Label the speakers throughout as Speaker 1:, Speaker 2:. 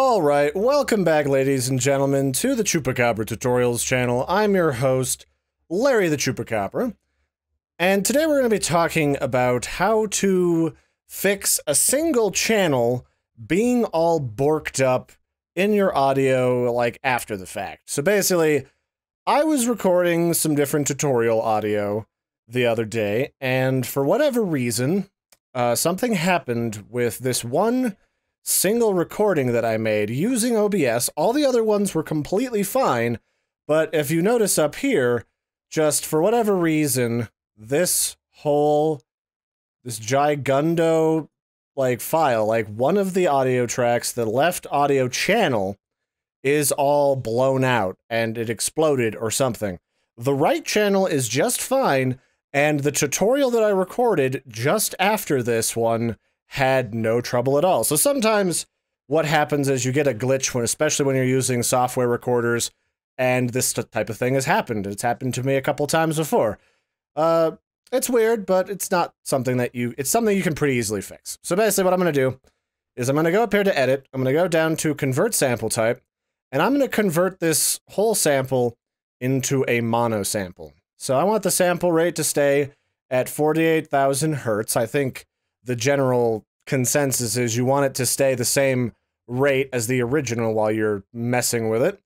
Speaker 1: All right, welcome back, ladies and gentlemen, to the Chupacabra Tutorials channel. I'm your host, Larry the Chupacabra, and today we're going to be talking about how to fix a single channel being all borked up in your audio, like, after the fact. So basically, I was recording some different tutorial audio the other day, and for whatever reason, uh, something happened with this one single recording that I made using OBS. All the other ones were completely fine, but if you notice up here, just for whatever reason, this whole this gigundo like file, like one of the audio tracks, the left audio channel is all blown out and it exploded or something. The right channel is just fine, and the tutorial that I recorded just after this one had no trouble at all. So sometimes what happens is you get a glitch when, especially when you're using software recorders, and this type of thing has happened. It's happened to me a couple times before. Uh, it's weird, but it's not something that you, it's something you can pretty easily fix. So basically what I'm going to do is I'm going to go up here to edit. I'm going to go down to convert sample type, and I'm going to convert this whole sample into a mono sample. So I want the sample rate to stay at 48,000 hertz. I think the general consensus is you want it to stay the same rate as the original while you're messing with it.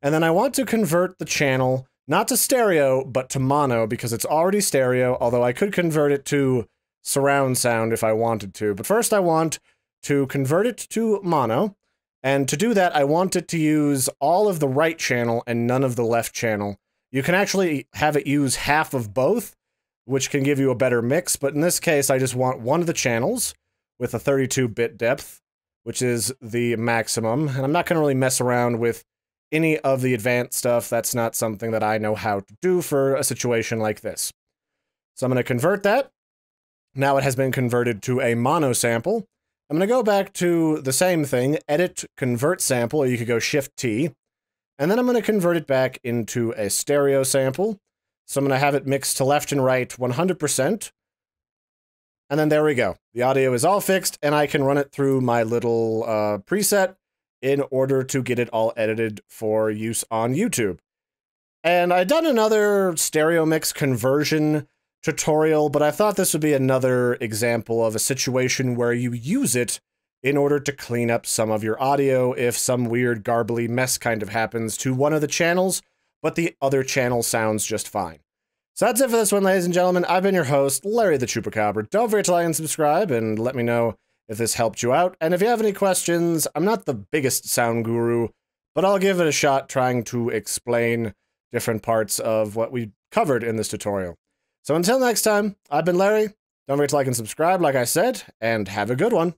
Speaker 1: And then I want to convert the channel not to stereo, but to mono because it's already stereo, although I could convert it to surround sound if I wanted to. But first I want to convert it to mono. And to do that, I want it to use all of the right channel and none of the left channel. You can actually have it use half of both, which can give you a better mix. But in this case, I just want one of the channels with a 32-bit depth, which is the maximum. And I'm not going to really mess around with any of the advanced stuff. That's not something that I know how to do for a situation like this. So I'm going to convert that. Now it has been converted to a mono sample. I'm going to go back to the same thing, edit convert sample, or you could go shift T. And then I'm going to convert it back into a stereo sample. So I'm going to have it mixed to left and right 100%. And then there we go. The audio is all fixed, and I can run it through my little uh, preset in order to get it all edited for use on YouTube. And I'd done another stereo mix conversion tutorial, but I thought this would be another example of a situation where you use it in order to clean up some of your audio if some weird garbly mess kind of happens to one of the channels but the other channel sounds just fine. So that's it for this one, ladies and gentlemen. I've been your host, Larry the Chupacabra. Don't forget to like and subscribe, and let me know if this helped you out. And if you have any questions, I'm not the biggest sound guru, but I'll give it a shot trying to explain different parts of what we covered in this tutorial. So until next time, I've been Larry. Don't forget to like and subscribe, like I said, and have a good one.